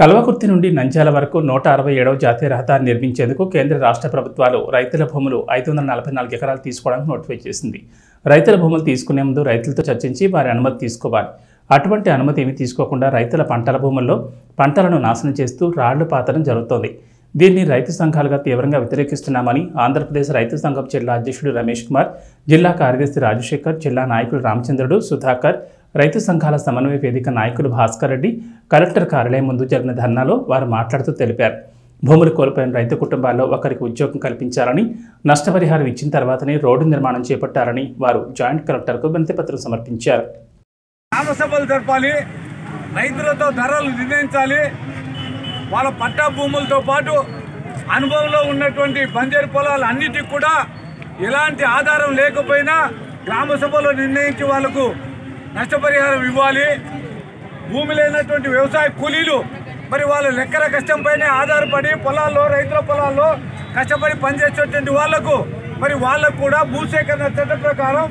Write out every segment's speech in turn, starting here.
కల్వకుర్తి నుండి నంద్యాల వరకు నూట అరవై ఏడవ జాతీయ రహదారి నిర్మించేందుకు కేంద్ర రాష్ట్ర ప్రభుత్వాలు రైతుల భూములు ఐదు వందల నలభై నాలుగు ఎకరాలు తీసుకోవడానికి నోటిఫై చేసింది. రైతుల భూములు తీసుకునే ముందు రైతులతో చర్చించి వారి అనుమతి తీసుకోవాలి. అటువంటి అనుమతి ఏమీ తీసుకోకుండా రైతుల పంటల భూముల్లో పంటలను నాశనం చేస్తూ రాళ్ళు పాతడం జరుగుతోంది. దీన్ని రైతు సంఘాలుగా తీవ్రంగా వ్యతిరేకిస్తున్నామని ఆంధ్రప్రదేశ్ రైతు సంఘం జిల్లా అధ్యక్షుడు రమేష్ కుమార్ జిల్లా కార్యదర్శి రాజశేఖర్ జిల్లా నాయకులు రామచంద్రుడు సుధాకర్ రైతు సంఘాల సమన్వయ వేదిక నాయకులు భాస్కర్ రెడ్డి కలెక్టర్ కార్యాలయం ముందు జరిగిన ధర్నాలో వారు మాట్లాడుతూ తెలిపారు. భూములు కోల్పోయిన రైతు కుటుంబాల్లో ఒకరికి ఉద్యోగం కల్పించాలని నష్టపరిహారం ఇచ్చిన తర్వాతనే రోడ్డు నిర్మాణం చేపట్టారని వారు జాయింట్ కలెక్టర్కు వినతిపత్రం సమర్పించారు. గ్రామసభలు జరపాలి రైతులతో ధరలు నిర్ణయించాలి వాళ్ళ పట్టా భూములతో పాటు అనుభవంలో ఉన్నటువంటి బంజరు పొలాలు అన్నిటికి కూడా ఎలాంటి ఆధారం లేకపోయినా గ్రామ సభలో నిర్ణయించి వాళ్ళకు నష్టపరిహారం ఇవ్వాలి. భూమి లేనటువంటి వ్యవసాయ కూలీలు మరి వాళ్ళ లెక్కల కష్టంపైనే ఆధారపడి పొలాల్లో రైతుల పొలాల్లో కష్టపడి పనిచేసేటువంటి వాళ్ళకు మరి వాళ్ళకు కూడా భూసేకరణ చట్ట ప్రకారం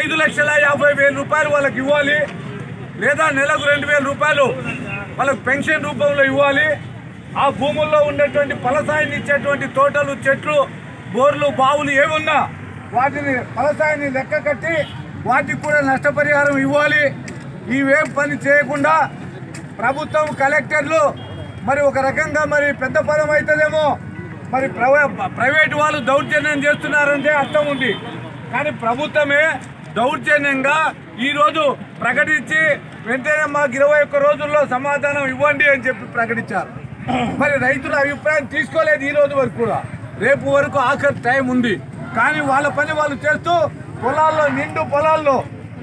ఐదు లక్షల యాభై వేల రూపాయలు వాళ్ళకి ఇవ్వాలి. లేదా నెలకు రెండు వేల రూపాయలు వాళ్ళకు పెన్షన్ రూపంలో ఇవ్వాలి. ఆ భూముల్లో ఉండేటువంటి ఫలసాయిని ఇచ్చేటువంటి తోటలు చెట్లు బోర్లు బావులు ఏమున్నా వాటిని ఫలసాయాన్ని లెక్క కట్టి వాటికి కూడా నష్టపరిహారం ఇవ్వాలి. ఇవేం పని చేయకుండా ప్రభుత్వం కలెక్టర్లు మరి ఒక రకంగా మరి పెద్ద పదం అవుతుందేమో మరి ప్రైవే- ప్రైవేట్ వాళ్ళు దౌర్జన్యం చేస్తున్నారంటే అర్థం ఉంది. కానీ ప్రభుత్వమే దౌర్జన్యంగా ఈరోజు ప్రకటించి వెంటనే మాకు ఇరవై ఒక్క రోజుల్లో సమాధానం ఇవ్వండి అని చెప్పి ప్రకటించారు. మరి రైతుల అభిప్రాయం తీసుకోలేదు ఈ రోజు వరకు కూడా. రేపు వరకు ఆఖరి టైం ఉంది. కానీ వాళ్ళ పని వాళ్ళు చేస్తూ పొలాల్లో నిండు పొలాల్లో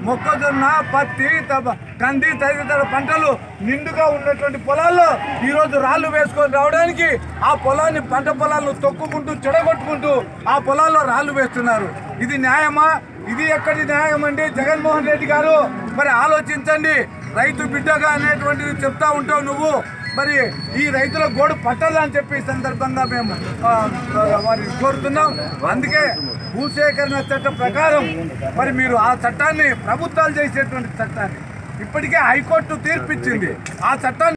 మొక్కజొన్న పత్తి కంది తదితర పంటలు నిండుగా ఉన్నటువంటి పొలాల్లో ఈరోజు రాళ్ళు వేసుకొని రావడానికి ఆ పొలాన్ని పంట పొలాలను తొక్కుకుంటూ చెడగొట్టుకుంటూ ఆ పొలాల్లో రాళ్ళు వేస్తున్నారు. ఇది న్యాయమా? ఇది ఎక్కడి న్యాయం అండి జగన్మోహన్ రెడ్డి గారు మరి ఆలోచించండి. రైతు బిడ్డగా అనేటువంటిది చెప్తా ఉంటావు నువ్వు. మరి ఈ రైతుల గోడు పట్టదని చెప్పి సందర్భంగా మేము వారిని కోరుతున్నాం. అందుకే భూసేకరణ చట్టం ప్రకారం మరి మీరు ఆ చట్టాన్ని ప్రభుత్వాలు చేసేటువంటి చట్టాన్ని ఇప్పటికే హైకోర్టు తీర్పిచ్చింది. ఆ చట్టాన్ని